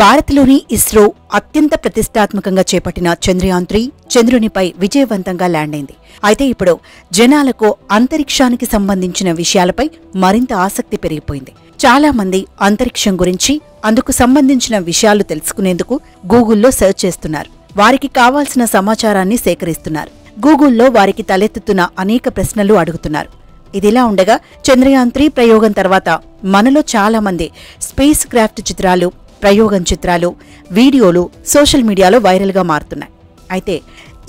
భారత్లోని ఇస్రో అత్యంత ప్రతిష్టాత్మకంగా చేపట్టిన చంద్రయాన్ త్రీ చంద్రునిపై విజయవంతంగా ల్యాండ్ అయింది అయితే ఇప్పుడు జనాలకు అంతరిక్షానికి సంబంధించిన విషయాలపై మరింత ఆసక్తి పెరిగిపోయింది. చాలా మంది అంతరిక్షం గురించి అందుకు సంబంధించిన విషయాలు తెలుసుకునేందుకు గూగుల్లో సెర్చ్ చేస్తున్నారు. వారికి కావాల్సిన సమాచారాన్ని సేకరిస్తున్నారు. గూగుల్లో వారికి తలెత్తుతున్న అనేక ప్రశ్నలు అడుగుతున్నారు. ఇదిలా ఉండగా చంద్రయాన్ త్రీ ప్రయోగం తర్వాత మనలో చాలా మంది స్పేస్ క్రాఫ్ట్ చిత్రాలు ప్రయోగం చిత్రాలు వీడియోలు సోషల్ మీడియాలో వైరల్గా మారుతున్నాయి. అయితే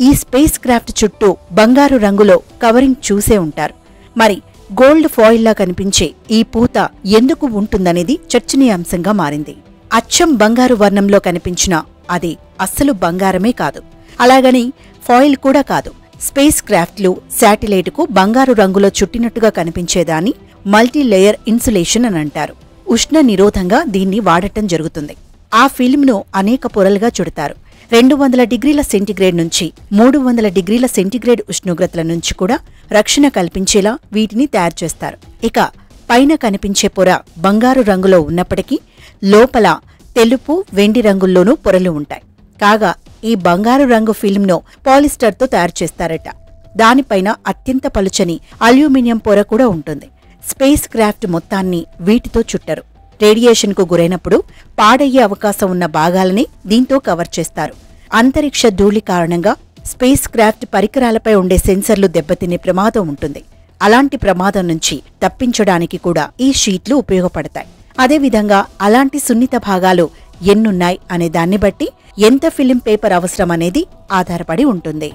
ఈ స్పేస్ క్రాఫ్ట్ చుట్టూ బంగారు రంగులో కవరింగ్ చూసే ఉంటారు. మరి గోల్డ్ ఫాయిల్లా కనిపించే ఈ పూత ఎందుకు ఉంటుందనేది చర్చనీయాంశంగా మారింది. అచ్చం బంగారు వర్ణంలో కనిపించిన అది అస్సలు బంగారమే కాదు. అలాగని ఫాయిల్ కూడా కాదు. స్పేస్ క్రాఫ్ట్లు శాటిలైట్కు బంగారు రంగులో చుట్టినట్టుగా కనిపించేదాన్ని మల్టీలేయర్ ఇన్సులేషన్ అని అంటారు. ఉష్ణ నిరోధంగా దీన్ని వాడటం జరుగుతుంది. ఆ ఫిల్మ్ను అనేక పొరలుగా చుడతారు. రెండు వందల డిగ్రీల సెంటిగ్రేడ్ నుంచి మూడు వందల డిగ్రీల సెంటిగ్రేడ్ ఉష్ణోగ్రతల నుంచి కూడా రక్షణ కల్పించేలా వీటిని తయారు చేస్తారు. ఇక పైన కనిపించే పొర బంగారు రంగులో ఉన్నప్పటికీ లోపల తెలుపు వెండి రంగుల్లోనూ పొరలు ఉంటాయి. కాగా ఈ బంగారు రంగు ఫిల్మ్ను పాలిస్టర్తో తయారు చేస్తారట. దానిపైన అత్యంత పలుచని అల్యూమినియం పొర కూడా ఉంటుంది. స్పేస్ క్రాఫ్ట్ మొత్తాన్ని వీటితో చుట్టరు. రేడియేషన్కు గురైనప్పుడు పాడయ్యే అవకాశం ఉన్న భాగాలని దీంతో కవర్ చేస్తారు. అంతరిక్ష ధూళి కారణంగా స్పేస్ క్రాఫ్ట్ పరికరాలపై ఉండే సెన్సర్లు దెబ్బతినే ప్రమాదం ఉంటుంది. అలాంటి ప్రమాదం నుంచి తప్పించడానికి కూడా ఈ షీట్లు ఉపయోగపడతాయి. అదేవిధంగా అలాంటి సున్నిత భాగాలు ఎన్నున్నాయి అనే దాన్ని బట్టి ఎంత ఫిలిం పేపర్ అవసరం అనేది ఆధారపడి ఉంటుంది.